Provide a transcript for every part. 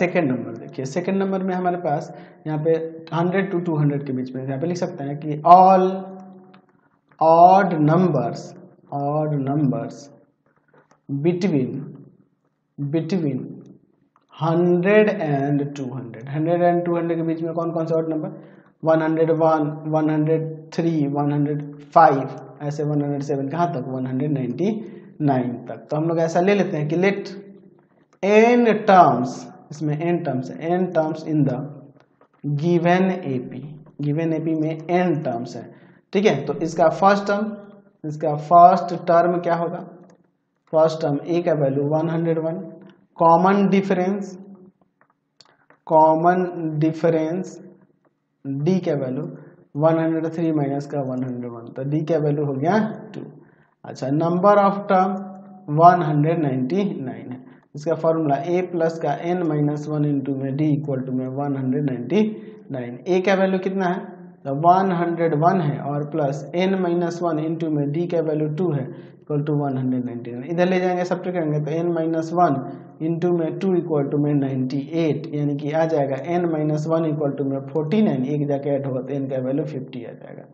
Second number देखिए second number में हमारे पास यहाँ पे 100 टू 200 के बीच में यहाँ पे लिख सकते हैं कि all odd numbers odd numbers between between 100 and 200 100 and 200 के बीच में कौन कौन से ऑड नंबर 101 103 105 ऐसे 107 कहाँ तक? 199 तक। तो हम लोग ऐसा ले लेते हैं कि लेट एन टर्म्स इसमें एन टर्म्स है n terms in the given AP given AP में एन टर्म्स है। ठीक है? तो इसका फ़र्स्ट टर्म इसका फ़र्स्ट टर्म क्या होगा? फ़र्स्ट टर्म ए का value 101 common difference common difference d का वैल्यू 103 माइनस का 101 तो डी का वैल्यू हो गया टू अच्छा नंबर ऑफ़ टर्म 199 है इसका फॉर्मूला ए प्लस का एन माइनस वन इंटू में डी इक्वल टू में 199 ए का वैल्यू कितना है? तो 101 है और plus n minus one into में डी का वैल्यू टू है? इक्वल टू 199 इधर ले जाएँगे, सब करेंगे तो एन माइनस वन इंटू में टू इक्वल टू में 98 यानी कि आ जाएगा n minus one equal to में 49 एक जाके ऐड होगा तो एन का वैल्यू 50 आ जाएगा।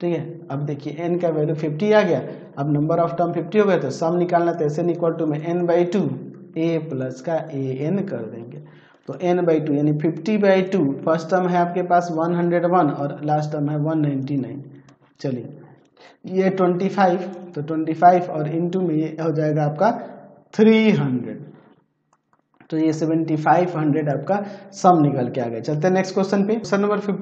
ठीक है? अब देखिए एन का वैल्यू 50 आ गया। अब नंबर ऑफ़ टर्म 50 हो गया तो सम निकालना तो एस एन इक्वल टू में n by two a plus का ए एन कर देंगे। तो एन बाई टू यानी fifty by two first term है आपके पास वन हंड्रेड वन और लास्ट टर्म है वन नाइन्टी नाइन चलिए, ये ट्वेंटी फाइव तो ट्वेंटी फाइव और इंटू में ये हो जाएगा आपका थ्री हंड्रेड तो ये सेवेंटी फाइव हंड्रेड आपका सम निकल के आ गया। चलते हैं नेक्स्ट क्वेश्चन पे। Question number fifty